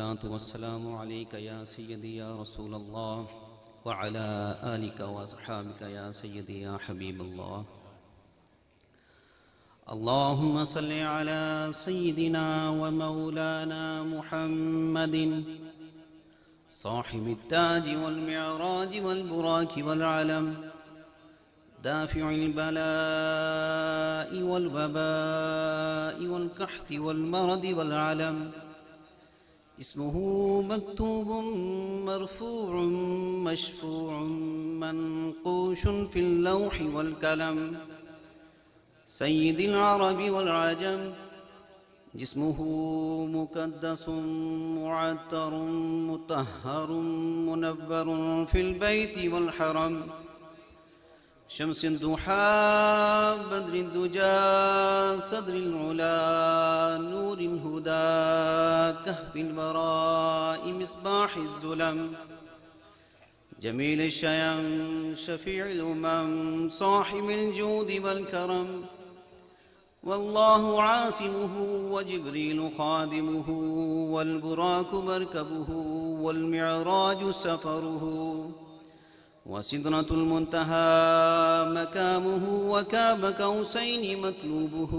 الصلاة والسلام عليك يا سيدي يا رسول الله وعلى آلك وأصحابك يا سيدي يا حبيب الله. اللهم صل على سيدنا ومولانا محمد صاحب التاج والمعراج والبراك والعلم دافع البلاء والوباء والقحط والمرض والعلم. اسمه مكتوب مرفوع مشفوع منقوش في اللوح والكلم سيد العرب والعجم جسمه مكدس معتر مطهر منبر في البيت والحرم. شمس الضحى بدر الدجى صدر العلا نور الهدى كهف البراء مصباح الظلم جميل الشيم شفيع الأمم صاحب الجود والكرم والله عاصمه وجبريل خادمه والبراك مركبه والمعراج سفره. وسدرة المنتهى مكامه وكاب قوسين مطلوبه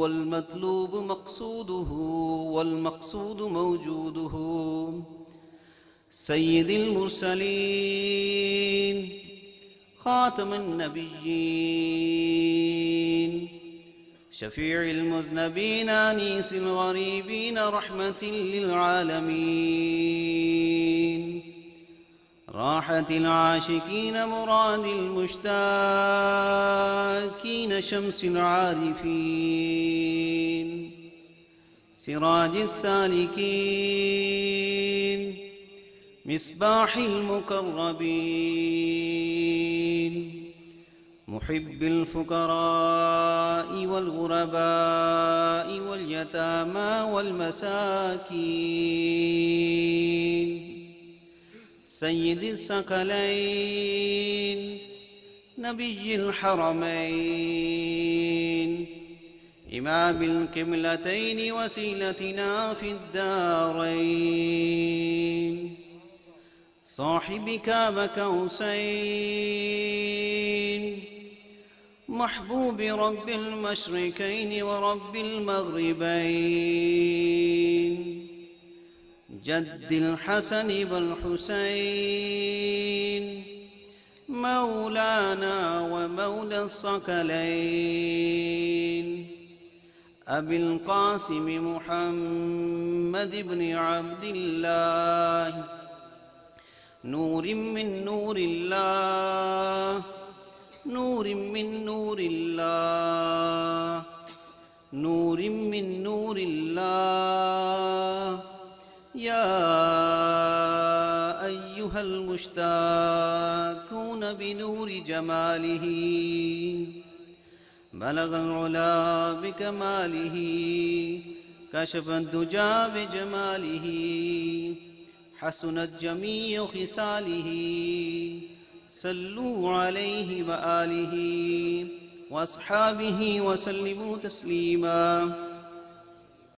والمطلوب مقصوده والمقصود موجوده. سيد المرسلين خاتم النبيين شفيع المذنبين آنيس الغريبين رحمة للعالمين. راحة العاشقين مراد المشتاكين شمس العارفين. سراج السالكين مصباح المقربين محب الفقراء والغرباء واليتامى والمساكين. سيد الثقلين نبي الحرمين. إمام القبلتين وسيلتنا في الدارين. صاحب كاب كوسين. محبوب رب المشركين ورب المغربين. جد الحسن والحسين مولانا ومولى الصقلين. أبي القاسم محمد بن عبد الله نور من نور الله نور من نور أيها المشتاقون بنور جماله. بلغ العلا بكماله. كشف الدجى بجماله. حسنت جميع خصاله. صلوا عليه وآله. وأصحابه وسلموا تسليماً.